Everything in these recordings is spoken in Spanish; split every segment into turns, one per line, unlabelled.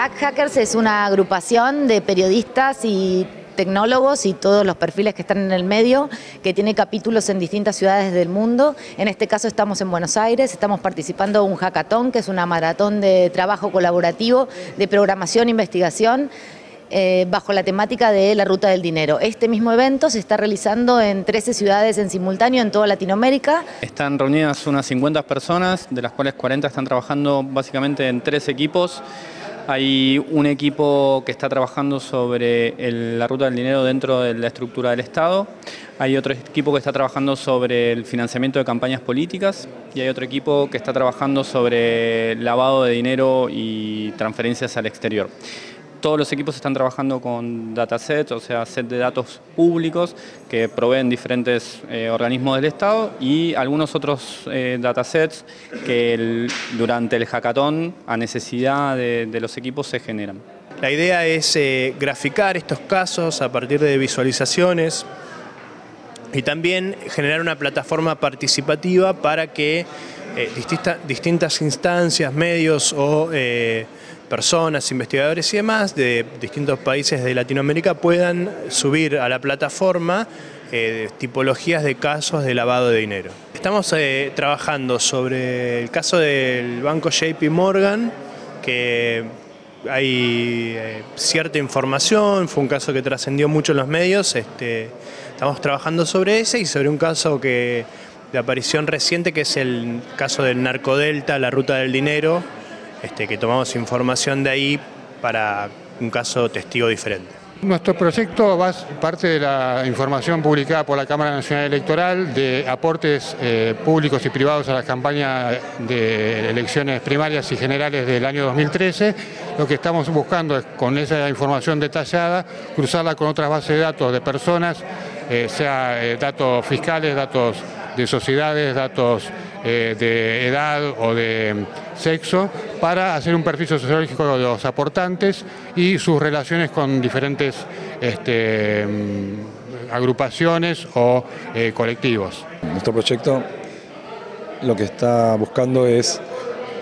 Hack Hackers es una agrupación de periodistas y tecnólogos y todos los perfiles que están en el medio, que tiene capítulos en distintas ciudades del mundo. En este caso estamos en Buenos Aires, estamos participando en un hackathon, que es una maratón de trabajo colaborativo, de programación e investigación. Eh, bajo la temática de la ruta del dinero. Este mismo evento se está realizando en 13 ciudades en simultáneo en toda Latinoamérica.
Están reunidas unas 50 personas, de las cuales 40 están trabajando básicamente en tres equipos. Hay un equipo que está trabajando sobre la ruta del dinero dentro de la estructura del Estado. Hay otro equipo que está trabajando sobre el financiamiento de campañas políticas y hay otro equipo que está trabajando sobre lavado de dinero y transferencias al exterior. Todos los equipos están trabajando con datasets, o sea, set de datos públicos que proveen diferentes eh, organismos del Estado y algunos otros eh, datasets que durante el hackathon a necesidad de, los equipos se generan.
La idea es eh, graficar estos casos a partir de visualizaciones y también generar una plataforma participativa para que distintas instancias, medios o personas, investigadores y demás de distintos países de Latinoamérica puedan subir a la plataforma eh, tipologías de casos de lavado de dinero. Estamos eh, trabajando sobre el caso del banco JP Morgan, que hay eh, cierta información, fue un caso que trascendió mucho en los medios, este, estamos trabajando sobre ese y sobre un caso que de aparición reciente que es el caso del narcodelta, la ruta del dinero, este, que tomamos información de ahí para un caso testigo diferente.
Nuestro proyecto va parte de la información publicada por la Cámara Nacional Electoral de aportes eh, públicos y privados a la campaña de elecciones primarias y generales del año 2013. Lo que estamos buscando es con esa información detallada cruzarla con otras bases de datos de personas, eh, sea eh, datos fiscales, datos de sociedades, datos eh, de edad o de sexo, para hacer un perfil sociológico de los aportantes y sus relaciones con diferentes este, mm, agrupaciones o eh, colectivos.
Nuestro proyecto lo que está buscando es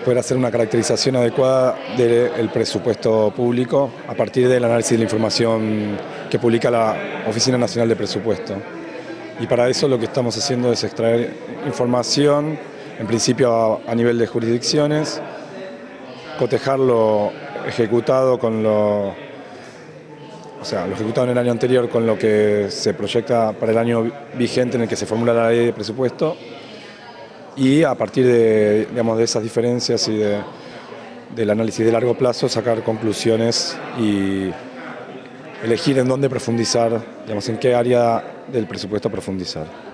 poder hacer una caracterización adecuada del presupuesto público a partir del análisis de la información que publica la Oficina Nacional de Presupuesto. Y para eso lo que estamos haciendo es extraer información, en principio a, nivel de jurisdicciones, cotejar lo ejecutado con lo, o sea, lo ejecutado en el año anterior con lo que se proyecta para el año vigente en el que se formula la ley de presupuesto. Y a partir de, digamos, de esas diferencias y del análisis de largo plazo sacar conclusiones y elegir en dónde profundizar, digamos, en qué área del presupuesto profundizar.